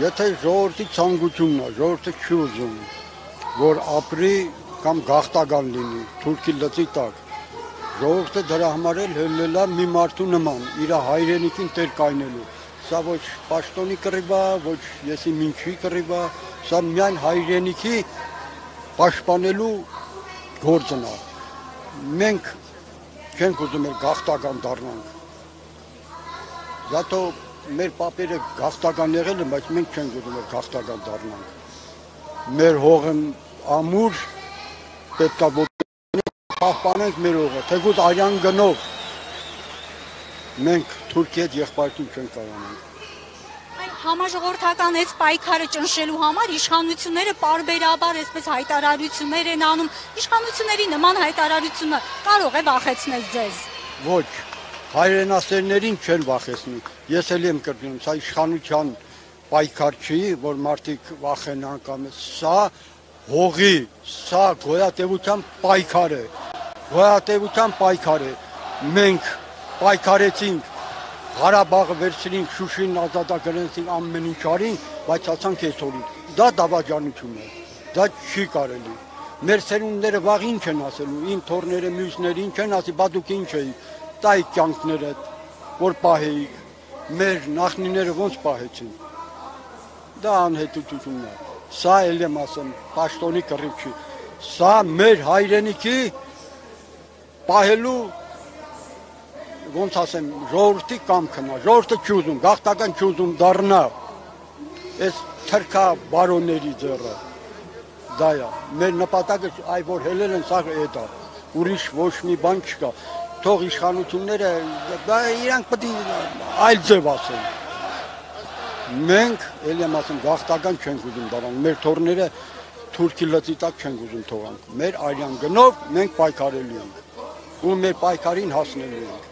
Եթե ժողովրդի ցանկությունն է, ժողովուրդը չի ուզում, որ ապրի կամ գախտական լինի թուրքի լծի տակ։ Ժողովուրդը դրա համար էլ հելելա մի մարդու նման, իր հայրենիքին տեր կայնելու։ Սա ոչ պաշտոնի կռիվ է, ոչ եսի ինչի կռիվ է, սա միայն հայրենիքի պաշտպանելու գործն է։ Մենք չենք ուզում գախտական դառնանք։ Զատո մեր papերը գախտական եղել են, բայց մենք չենք ուզում որ գախտական դառնանք։ Մեր հողը ամուր պետքա որ պահպանենք մեր հողը, թեկուզ արյան գնով մենք Թուրքիա հետ եղբայրություն չենք կարողանանք։ համաժողովրդական այս պայքարը ճնշելու համար իշխանությունները parberabar այսպես հայտարարություններ են անում։ Իշխանությունների նման հայտարարությունը կարող է վախեցնել ձեզ։ Ոչ, հայրենասերներին չեն վախեցնի։ Ես էլ եմ կրկնում, սա իշխանության պայքար չի, որ մարդիկ վախենան կամ սա հողի, սա գոյատևության պայքար է։ Գոյատևության պայքար է։ Մենք պայքարեցինք Ղարաբաղը վերցրինք, Շուշին ազատագրեցինք ամեն ինչ արին, բայց ասանք այսօրին։ Դա դավաճանություն է։ Դա չի կարելի։ Մեր սերունդները վաղ ինչ են ասելու, իմ թորները, մյուսները ինչ են ասի, բա դուք ինչ էիք, տայ կյանքները, որ պահեիք մեր նախնիները ոնց պահեցին։ Դա անհետությունն է։ Սա էլ եմ ասեմ, պաշտոնի կռիվ չի։ Սա մեր հայրենիքի պահելու ոնց ասեմ, ժողովրդի կամքն է։ Ժողովուրդը չի ուզում, գաղթական չի ուզում դառնա այս թրքա բարոնների ձեռը։ Դա է։ Մեր նպատակը այ որ հելել են սա է դա։ Ուրիշ ոչ մի բան չկա թող իշխանությունները դա իրանք պետք այլ ձև ասեն։ Մենք, ելի եմ ասում, գաղթական չենք ուզում դառնալ։ Մեր թորները թուրքի լծի տակ չենք ուզում թողանք։ Մեր արյան գնով մենք պայքարելու ենք։ Ու մեր պայքարին հասնելու ենք։